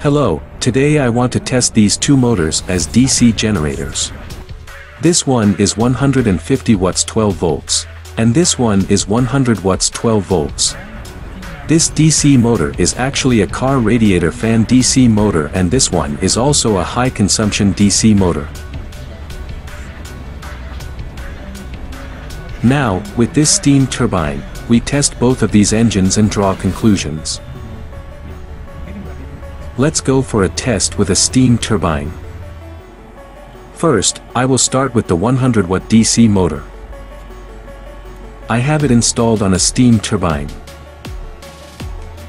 Hello, today I want to test these two motors as DC generators. This one is 150 watts 12 volts, and this one is 100 watts 12 volts. This DC motor is actually a car radiator fan DC motor and this one is also a high consumption DC motor. Now, with this steam turbine, we test both of these engines and draw conclusions. Let's go for a test with a steam turbine. First, I will start with the 100 watt DC motor. I have it installed on a steam turbine.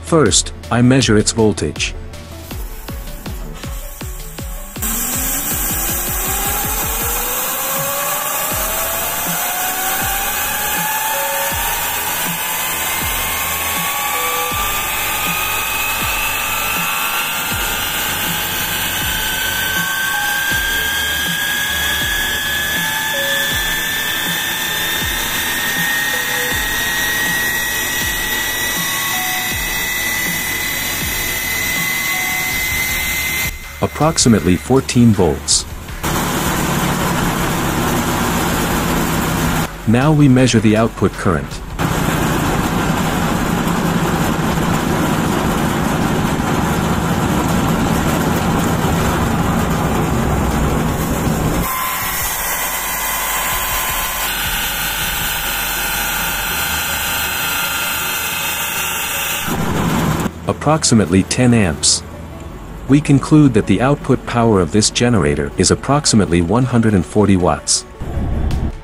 First, I measure its voltage. Approximately 14 volts. Now we measure the output current. Approximately 10 amps we conclude that the output power of this generator is approximately 140 watts.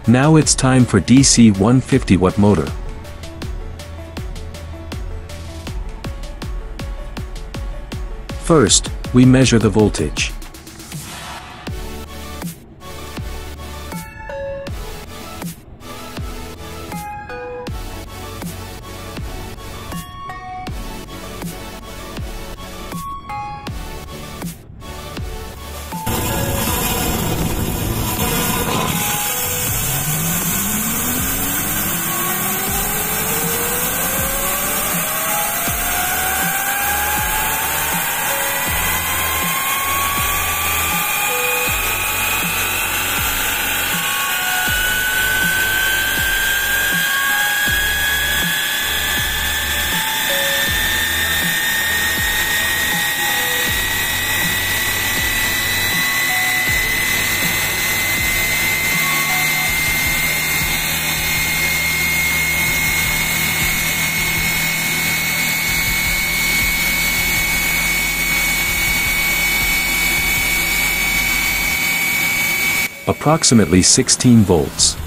Now it's time for DC 150 watt motor. First, we measure the voltage. Approximately 16 volts.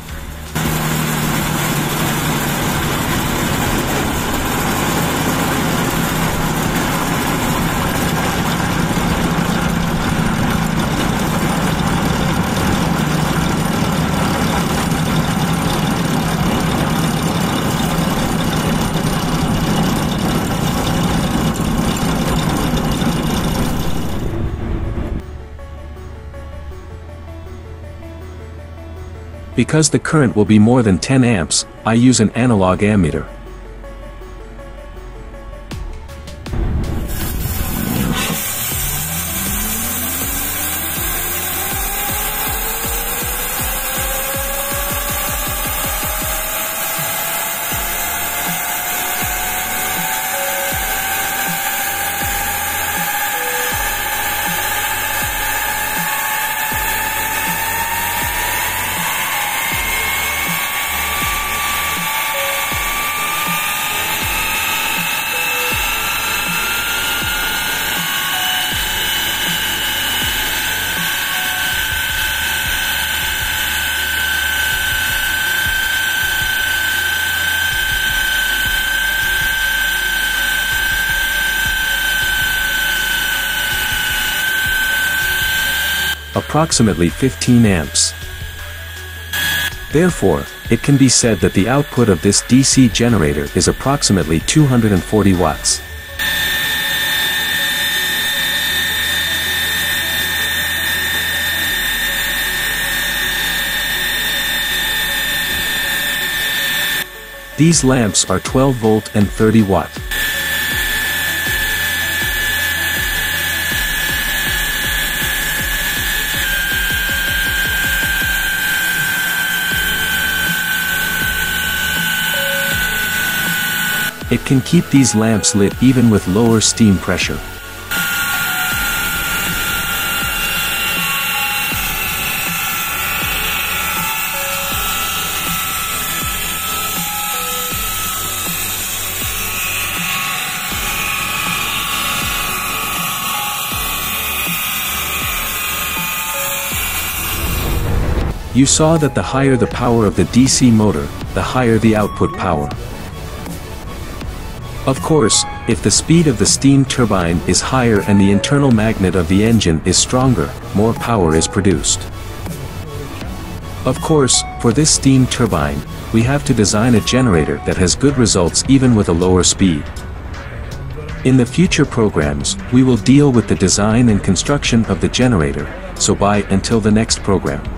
Because the current will be more than 10 amps, I use an analog ammeter. Approximately 15 amps. Therefore, it can be said that the output of this DC generator is approximately 240 watts. These lamps are 12 volt and 30 watt. It can keep these lamps lit even with lower steam pressure. You saw that the higher the power of the DC motor, the higher the output power. Of course, if the speed of the steam turbine is higher and the internal magnet of the engine is stronger, more power is produced. Of course, for this steam turbine, we have to design a generator that has good results even with a lower speed. In the future programs, we will deal with the design and construction of the generator, so bye until the next program.